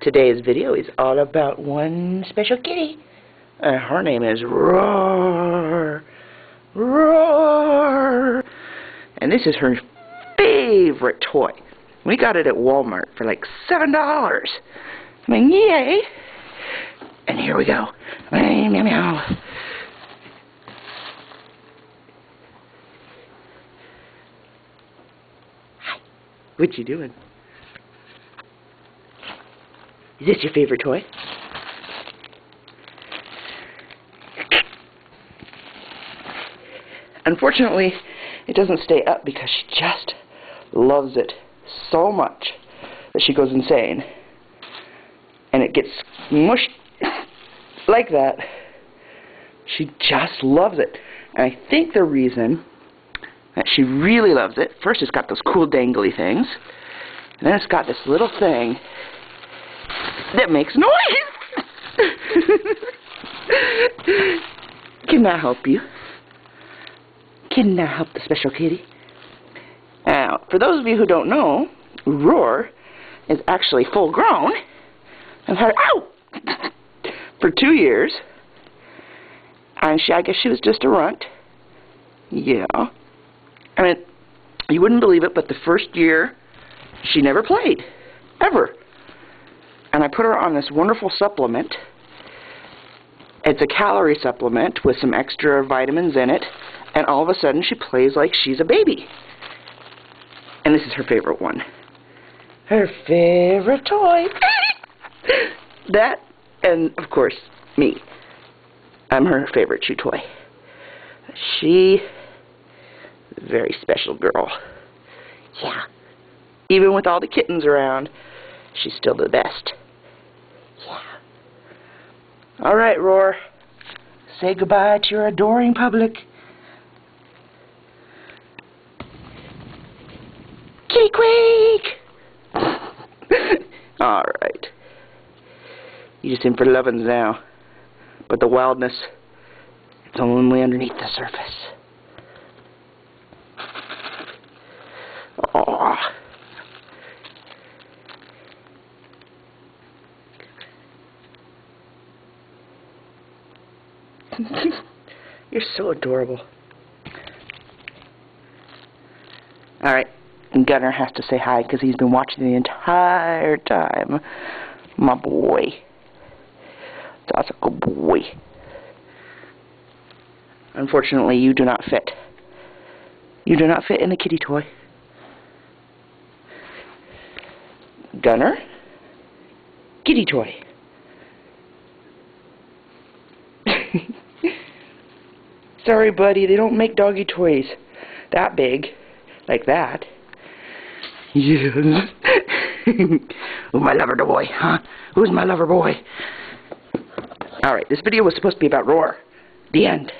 Today's video is all about one special kitty. Uh, her name is Raowr. Raowr. And this is her favorite toy. We got it at Walmart for like $7. I mean, yay. And here we go. Meow, meow, meow. Hi. What you doing? Is this your favorite toy? Unfortunately, it doesn't stay up because she just loves it so much that she goes insane. And it gets mushed like that. She just loves it. And I think the reason that she really loves it, first it's got those cool dangly things, and then it's got this little thing that makes noise. Can I help you? Can I help the special kitty? Now, for those of you who don't know, Raowr is actually full grown and had out for two years. And she, I guess she was just a runt. Yeah. I mean, you wouldn't believe it, but the first year, she never played. Ever and I put her on this wonderful supplement. It's a calorie supplement with some extra vitamins in it, and all of a sudden she plays like she's a baby. And this is her favorite one. Her favorite toy. that, and of course, me. I'm her favorite chew toy. She very special girl. Yeah. Even with all the kittens around, she's still the best. All right, Raowr. Say goodbye to your adoring public. Kitty Quake! All right. You just in for lovin's now. But the wildness, it's only underneath the surface. You're so adorable. Alright, Gunner has to say hi because he's been watching the entire time. My boy. That's a good boy. Unfortunately, you do not fit. You do not fit in the kitty toy. Gunner? Kitty toy. Sorry, buddy, they don't make doggy toys that big, like that. Yes. Who's my lover boy, huh? Who's my lover boy? Alright, this video was supposed to be about Raowr. The end.